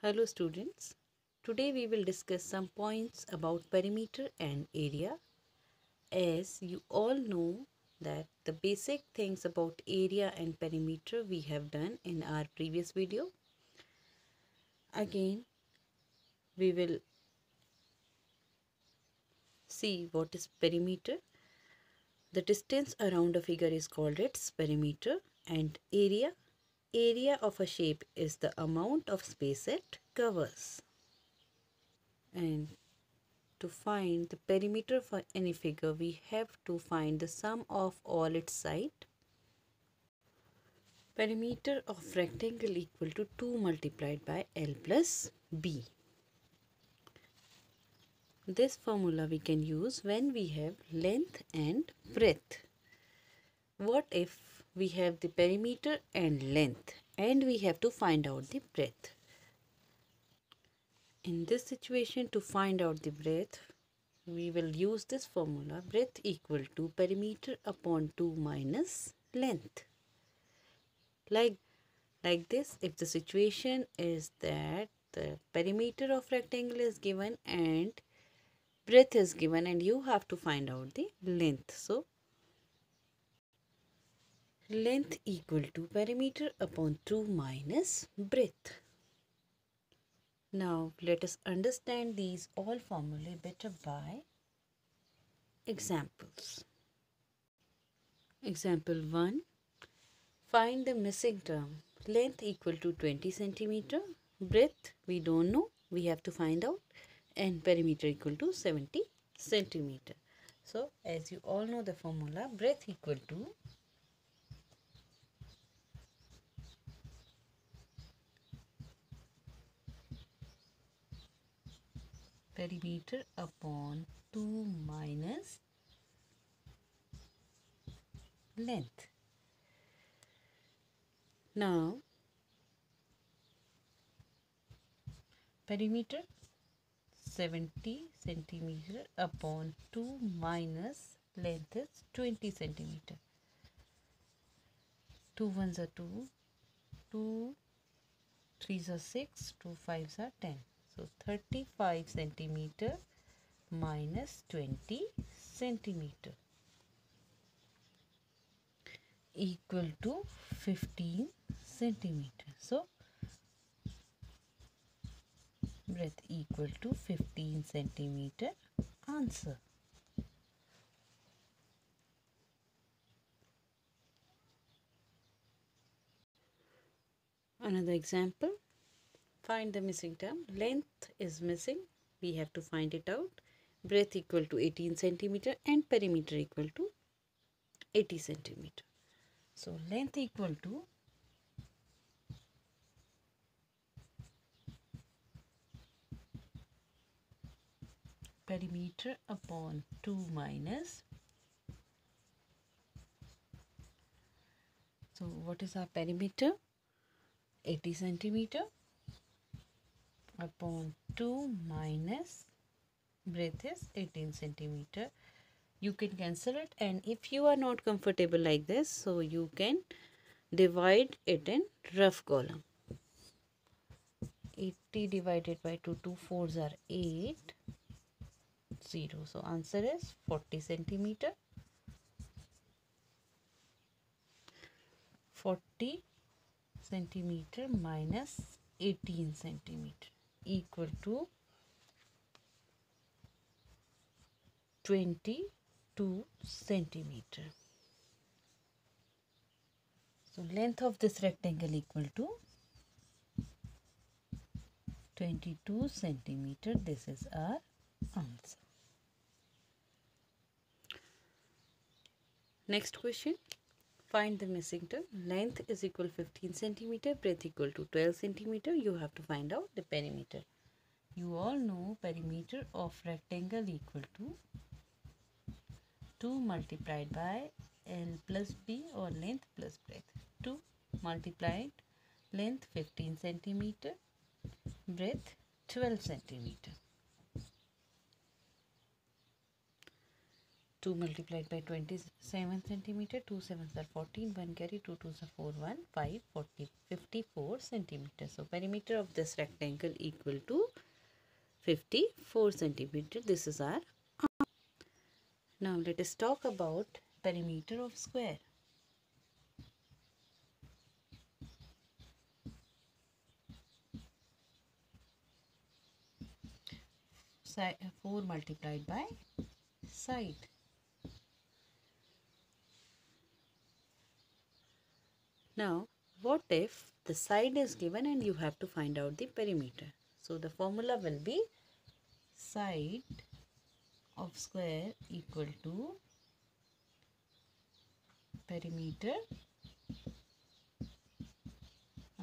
Hello students. Today we will discuss some points about perimeter and area. As you all know that the basic things about area and perimeter we have done in our previous video. Again we will see what is perimeter. The distance around a figure is called its perimeter and area area of a shape is the amount of space it covers. And to find the perimeter for any figure, we have to find the sum of all its side. Perimeter of rectangle equal to 2 multiplied by L plus B. This formula we can use when we have length and breadth. What if we have the perimeter and length and we have to find out the breadth. In this situation to find out the breadth we will use this formula breadth equal to perimeter upon 2 minus length. Like, like this if the situation is that the perimeter of rectangle is given and breadth is given and you have to find out the length. So length equal to perimeter upon 2 minus breadth. Now let us understand these all formulae better by examples. Example 1. Find the missing term. Length equal to 20 centimeter. Breadth we don't know. We have to find out. And perimeter equal to 70 centimeter. So as you all know the formula breadth equal to perimeter upon 2 minus length. Now, perimeter 70 centimeter upon 2 minus length is 20 centimeter. 2 ones are 2, 2 3s are 6, 2 5s are 10. So 35 centimeter minus 20 centimeter equal to 15 centimeter. So breadth equal to 15 centimeter answer. Another example Find the missing term. Length is missing. We have to find it out. Breadth equal to 18 centimeter and perimeter equal to 80 centimeter. So length equal to perimeter upon 2 minus so what is our perimeter 80 centimeter upon 2 minus breadth is 18 centimeter. You can cancel it and if you are not comfortable like this so you can divide it in rough column. 80 divided by 2 2 fours are 8 0 so answer is 40 centimeter. 40 centimeter minus 18 centimeter equal to 22 centimeter. So length of this rectangle equal to 22 centimeter. This is our answer. Next question. Find the missing term. Length is equal 15 centimeter, breadth equal to 12 centimeter. You have to find out the perimeter. You all know perimeter of rectangle equal to 2 multiplied by L plus B or length plus breadth. 2 multiplied length 15 centimeter, breadth 12 centimeter. 2 multiplied by 27 centimeter 2 sevens are 14 1 carry 2 twos are 4 1 5 40 54 centimeter. So perimeter of this rectangle equal to 54 centimeter. This is our now let us talk about perimeter of square. Side 4 multiplied by side Now, what if the side is given and you have to find out the perimeter? So, the formula will be side of square equal to perimeter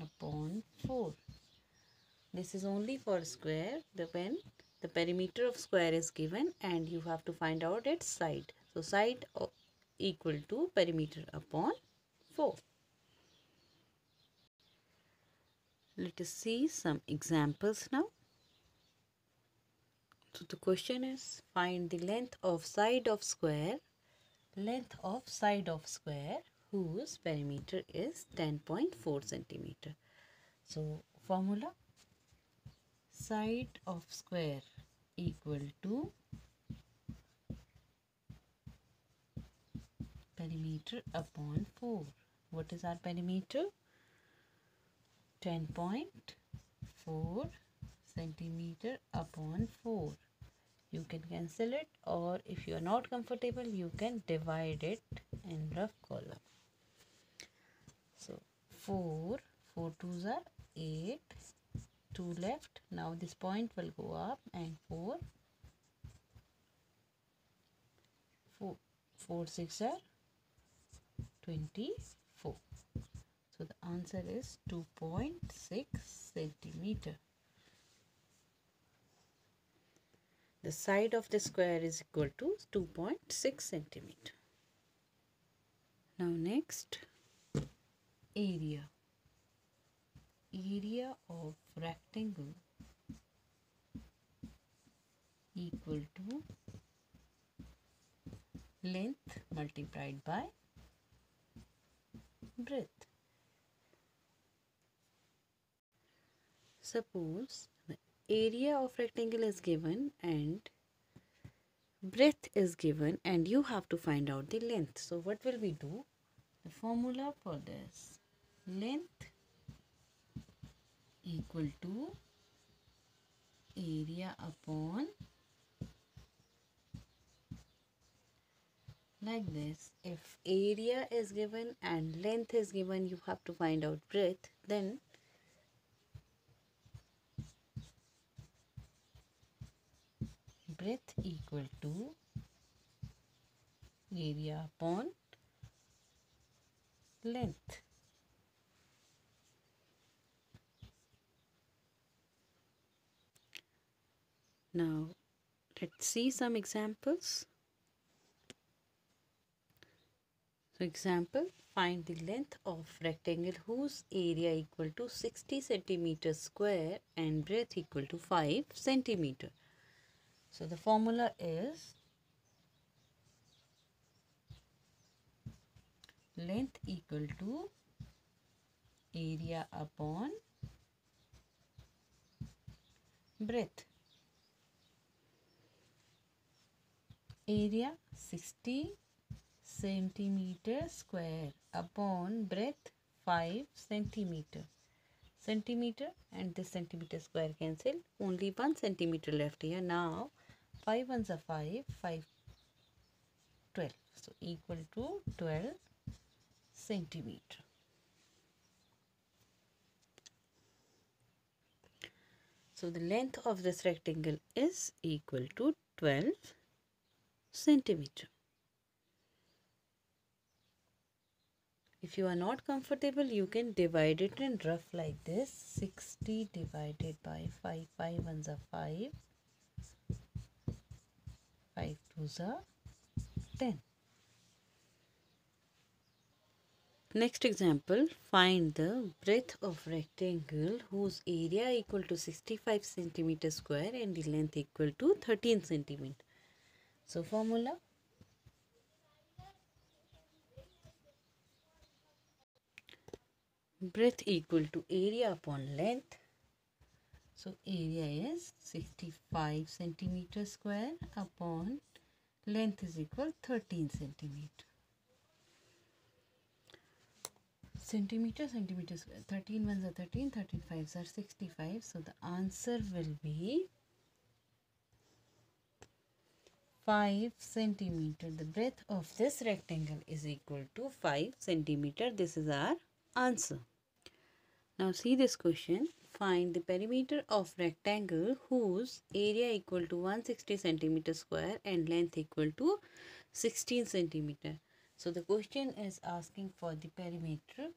upon 4. This is only for square the when the perimeter of square is given and you have to find out its side. So, side equal to perimeter upon 4. Let us see some examples now. So the question is find the length of side of square, length of side of square whose perimeter is 10.4 centimeter. So formula side of square equal to perimeter upon 4. What is our perimeter? 10.4 centimeter upon 4 you can cancel it or if you are not comfortable you can divide it in rough column so 4 4 twos are 8 2 left. Now this point will go up and 4 4 4 6 are 24 the answer is 2.6 centimeter. The side of the square is equal to 2.6 centimeter. Now next area. Area of rectangle equal to length multiplied by breadth. Suppose the area of rectangle is given and breadth is given and you have to find out the length. So what will we do? The formula for this length equal to area upon like this if area is given and length is given you have to find out breadth then breadth equal to area upon length. Now let's see some examples. So example, find the length of rectangle whose area equal to 60 centimeter square and breadth equal to 5 centimeter. So the formula is length equal to area upon breadth. Area 60 centimeter square upon breadth 5 centimeter. Centimeter and this centimeter square cancel. Only 1 centimeter left here. Now 5 ones are 5, 5, 12. So equal to 12 centimeter. So the length of this rectangle is equal to 12 centimeter. If you are not comfortable, you can divide it in rough like this. 60 divided by 5. 5 ones are 5. 5 to the 10. Next example, find the breadth of rectangle whose area equal to 65 centimeter square and the length equal to 13 centimeter. So formula breadth equal to area upon length so area is 65 centimeter square upon length is equal 13 centimeter. Centimeter, centimeter square. 13 ones are 13, 13 fives are 65. So the answer will be 5 centimeter. The breadth of this rectangle is equal to 5 centimeter. This is our answer. Now see this question. Find the perimeter of rectangle whose area equal to 160 centimeter square and length equal to 16 centimeter. So the question is asking for the perimeter.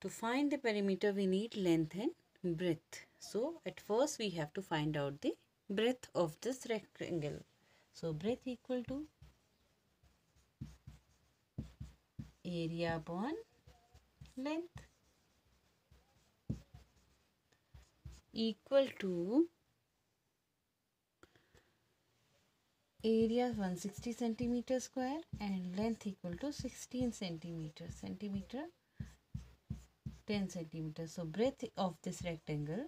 To find the perimeter we need length and breadth. So at first we have to find out the breadth of this rectangle. So breadth equal to area upon length equal to area 160 centimeter square and length equal to 16 centimeter centimeter 10 centimeter so breadth of this rectangle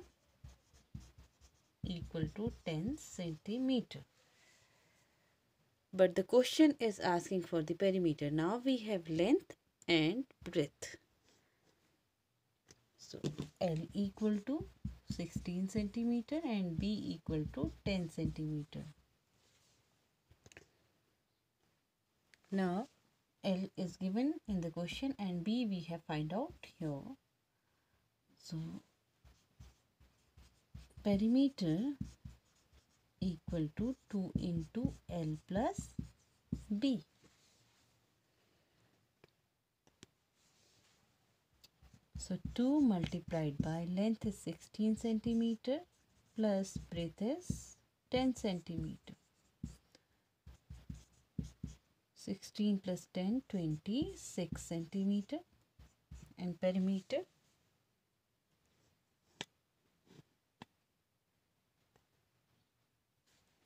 equal to 10 centimeter but the question is asking for the perimeter. Now we have length and breadth. So L equal to 16 centimeter and B equal to 10 centimeter. Now L is given in the question and B we have find out here. So perimeter equal to 2 into L plus B. So 2 multiplied by length is 16 centimeter plus breadth is 10 centimeter. 16 plus 10 26 centimeter and perimeter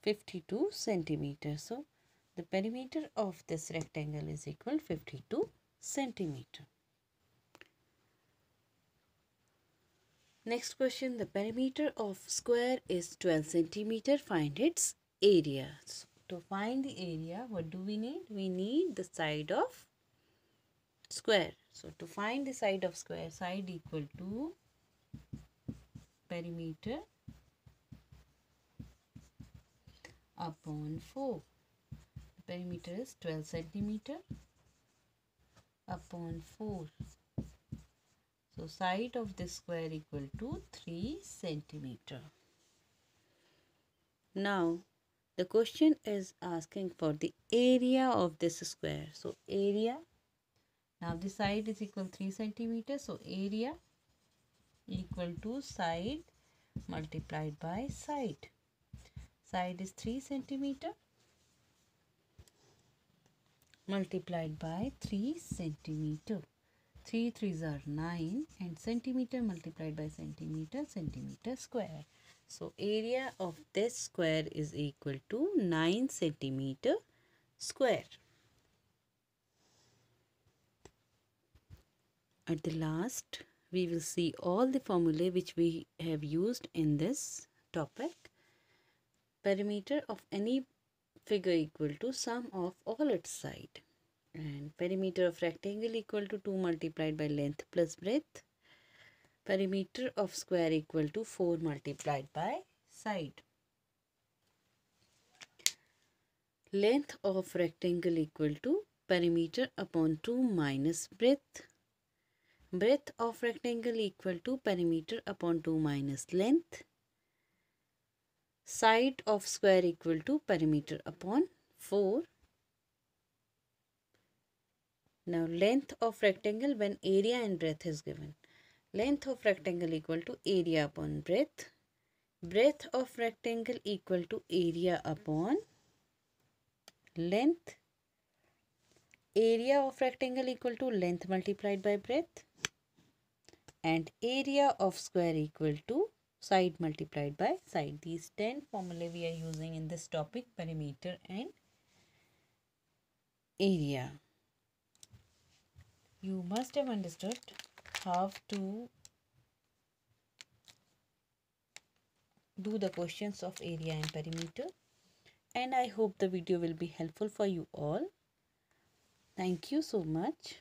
52 centimeter. So the perimeter of this rectangle is equal 52 centimeter. Next question, the perimeter of square is 12 centimeter. Find its area. So, to find the area, what do we need? We need the side of square. So, to find the side of square, side equal to perimeter upon 4. The perimeter is 12 centimeter upon 4. So side of this square equal to 3 centimeter. Now the question is asking for the area of this square. So area, now the side is equal 3 centimeter. So area equal to side multiplied by side side is 3 centimeter multiplied by 3 centimeter 3 3s are 9 and centimeter multiplied by centimeter centimeter square. So area of this square is equal to 9 centimeter square. At the last we will see all the formulae which we have used in this topic. Perimeter of any figure equal to sum of all its side and perimeter of rectangle equal to 2 multiplied by length plus breadth. Perimeter of square equal to 4 multiplied by side. Length of rectangle equal to perimeter upon 2 minus breadth. Breadth of rectangle equal to perimeter upon 2 minus length. Side of square equal to perimeter upon 4. Now length of rectangle when area and breadth is given. Length of rectangle equal to area upon breadth. Breadth of rectangle equal to area upon length. Area of rectangle equal to length multiplied by breadth. And area of square equal to side multiplied by side. These 10 formulae we are using in this topic perimeter and area. You must have understood how to do the questions of area and perimeter and I hope the video will be helpful for you all. Thank you so much.